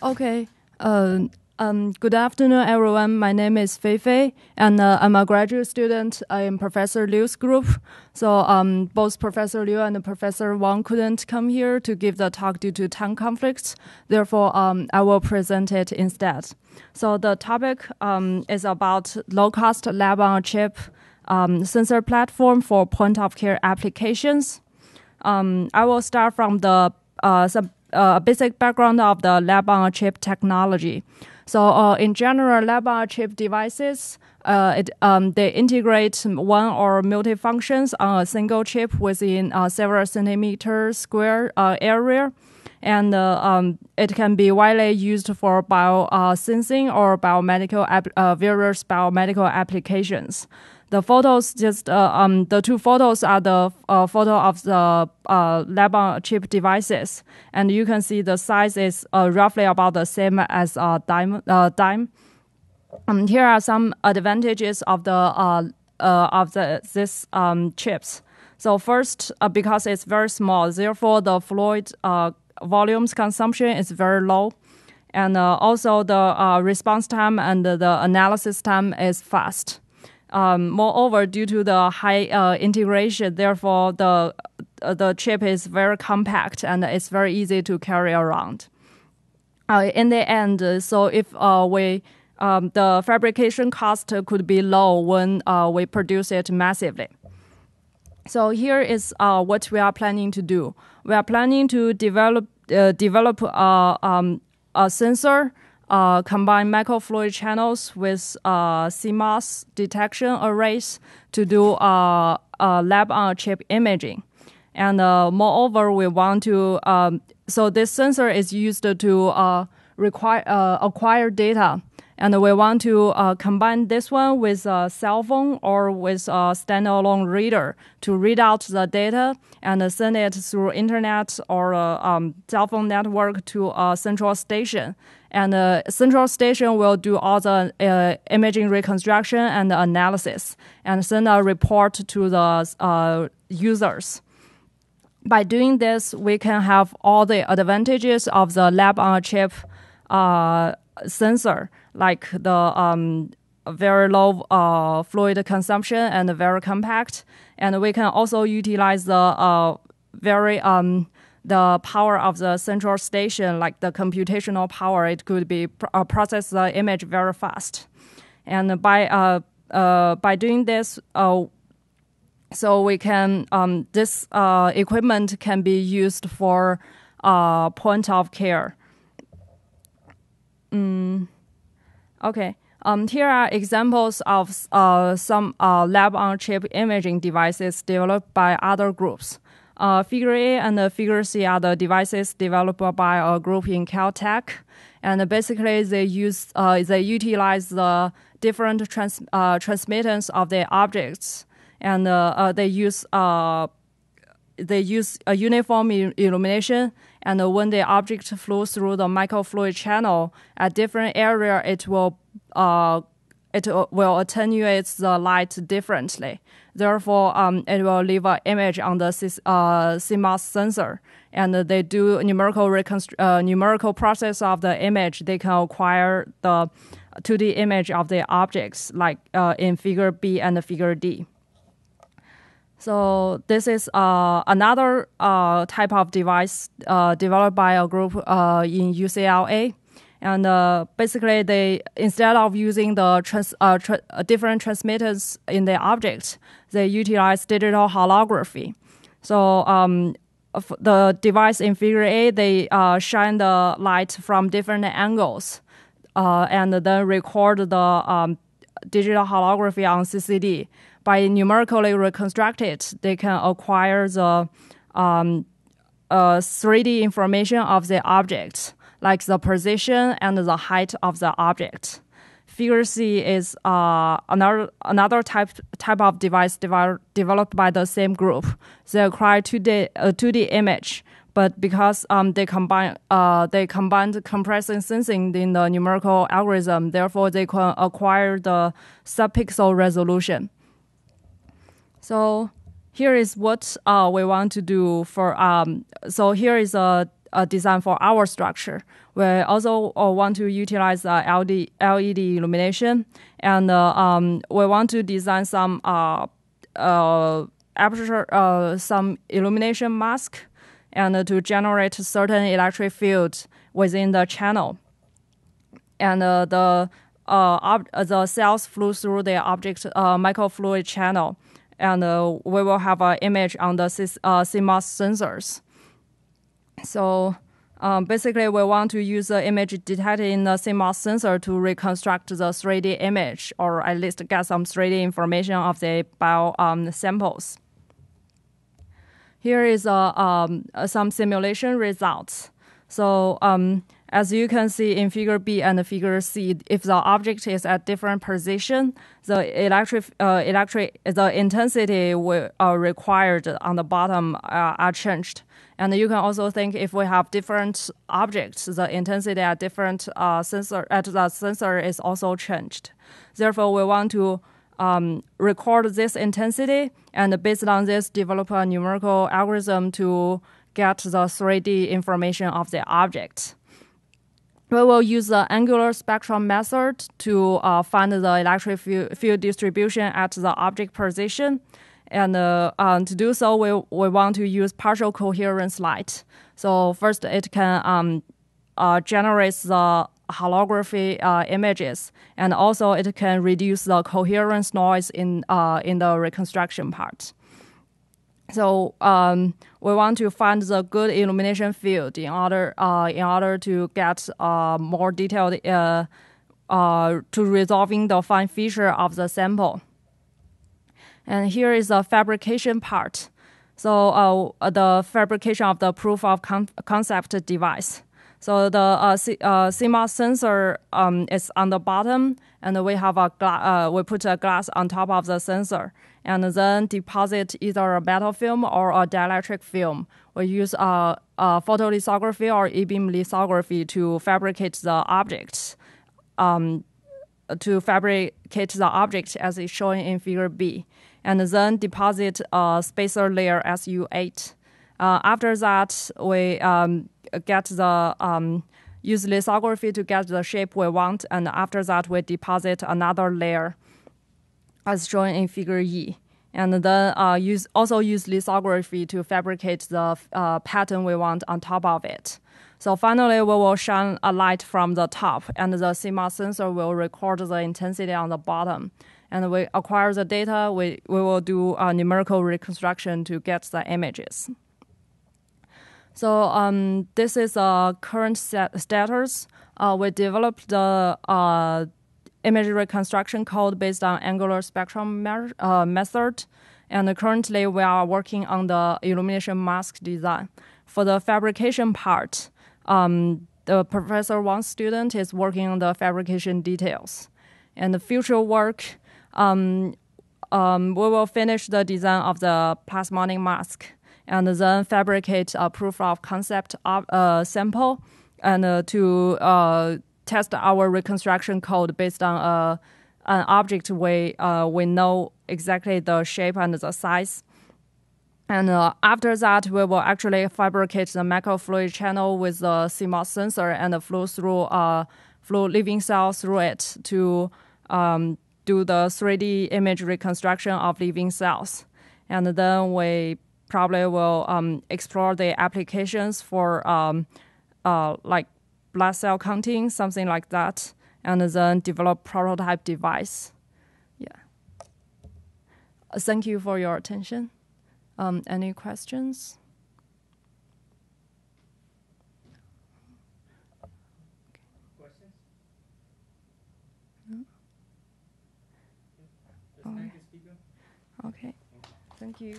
Okay. Uh, um, good afternoon, everyone. My name is Fei Fei, and uh, I'm a graduate student in Professor Liu's group. So um, both Professor Liu and Professor Wang couldn't come here to give the talk due to time conflicts. Therefore, um, I will present it instead. So the topic um, is about low-cost lab-on-chip um, sensor platform for point-of-care applications. Um, I will start from the uh, some uh, basic background of the lab on a chip technology. So uh, in general, lab on a chip devices, uh, it, um, they integrate one or multi-functions on a single chip within uh, several centimeter square uh, area. And uh, um, it can be widely used for biosensing or biomedical various biomedical applications the photos just uh, um the two photos are the uh, photo of the uh, lab on chip devices, and you can see the size is uh, roughly about the same as a uh, dime. Uh, dime. Um, here are some advantages of the of the this um, chips. So first, because it's very small, therefore the fluid volumes consumption is very low, and uh, also the uh, response time and the analysis time is fast. Um, moreover, due to the high uh, integration, therefore the uh, the chip is very compact and it's very easy to carry around. Uh, in the end, so if uh, we um, the fabrication cost could be low when uh, we produce it massively. So here is uh, what we are planning to do. We are planning to develop develop um, a sensor uh, combine microfluid channels with uh, CMOS detection arrays to do uh, lab on chip imaging. And uh, moreover, we want to, um, so this sensor is used to uh, require, uh, acquire data and we want to uh, combine this one with a cell phone or with a standalone reader to read out the data and send it through internet or a um, cell phone network to a central station. And the central station will do all the uh, imaging reconstruction and analysis and send a report to the uh, users by doing this, we can have all the advantages of the lab on a chip uh, sensor like the um, very low uh, fluid consumption and very compact. And we can also utilize the uh, very um, the power of the central station, like the computational power. It could be uh, process the image very fast. And by uh, uh, by doing this, uh, so we can um, this equipment can be used for point of care. Mm. Okay. Um, here are examples of uh, some uh, lab-on-chip imaging devices developed by other groups. Uh, figure A and Figure C are the devices developed by a group in Caltech, and basically they use uh, they utilize the different trans uh, transmittance of the objects, and uh, they use they use a uniform illumination and when the object flows through the microfluid channel at different area, it will uh, it will attenuate the light differently. Therefore, um, it will leave an image on the uh, CMOS sensor, and they do numerical reconstru- uh, numerical process of the image. They can acquire the 2D image of the objects, like uh, in Figure B and Figure D. So this is uh, another uh, type of device uh, developed by a group uh, in UCLA, and uh, basically they instead of using the trans, uh, tra- different transmitters in the object, they utilize digital holography. So um, the device in Figure A, they shine the light from different angles, and then record the um, digital holography on CCD by numerically reconstruct it, they can acquire the um, uh, 3D information of the object, like the position and the height of the object. Figure C is uh, another another type type of device devel- developed by the same group. They acquire 2D a 2D image, but because um, they combine uh, they combined compression sensing in the numerical algorithm, therefore they can acquire the subpixel resolution. So here is what uh, we want to do for. Um, so here is a uh, design for our structure. We also uh, want to utilize uh, LED illumination, and uh, um, we want to design some uh, uh, aperture, uh, some illumination mask, and to generate certain electric field within the channel. And the ob- the cells flow through the object microfluid channel, and we will have an image on the CMOS sensors. So um, basically, we want to use the image detected in the CMOS sensor to reconstruct the 3D image, or at least get some 3D information of the bio um, samples. Here is uh, um, some simulation results. So um, as you can see in figure B and figure C, if the object is at different position, the electric, uh, electric, the intensity will, uh, required on the bottom uh, are changed. And you can also think if we have different objects, the intensity at different uh, sensor at the sensor is also changed. Therefore, we want to um, record this intensity and based on this develop a numerical algorithm to get the 3D information of the object. We will use the angular spectrum method to uh, find the electric field distribution at the object position and uh, um, to do so, we, we want to use partial coherence light. So first, it can um, uh, generate the holography uh, images, and also it can reduce the coherence noise in uh, in the reconstruction part. So um, we want to find the good illumination field in order uh, in order to get uh, more detailed uh, uh, to resolving the fine feature of the sample. And here is the fabrication part. So uh, the fabrication of the proof of con- concept device. So the uh, C- uh, CMOS sensor um, is on the bottom, and we have a gla- uh, we put a glass on top of the sensor, and then deposit either a metal film or a dielectric film. We use uh, uh, photolithography or e-beam lithography to fabricate the object, um, to fabricate the object as is shown in Figure B and then deposit a spacer layer SU8. Uh, after that, we um, get the um, use lithography to get the shape we want, and after that, we deposit another layer, as shown in Figure E. And then uh, use also use lithography to fabricate the uh, pattern we want on top of it. So finally, we will shine a light from the top, and the CMOS sensor will record the intensity on the bottom and we acquire the data, we, we will do a numerical reconstruction to get the images. So um, this is a current status. Uh, we developed the uh, image reconstruction code based on angular spectrum me- uh, method, and currently we are working on the illumination mask design. For the fabrication part, um, the Professor Wang student is working on the fabrication details. And the future work um, um, we will finish the design of the plasmonic mask and then fabricate a proof of concept of, uh, sample and uh, to uh, test our reconstruction code based on uh, an object we uh, we know exactly the shape and the size. And uh, after that, we will actually fabricate the microfluid channel with the CMOS sensor and flow through uh, flow living cells through it to um, do the 3D image reconstruction of living cells. And then we probably will um, explore the applications for um, uh, like blood cell counting, something like that, and then develop prototype device. Yeah. Thank you for your attention. Um, any questions? Okay. Thank you.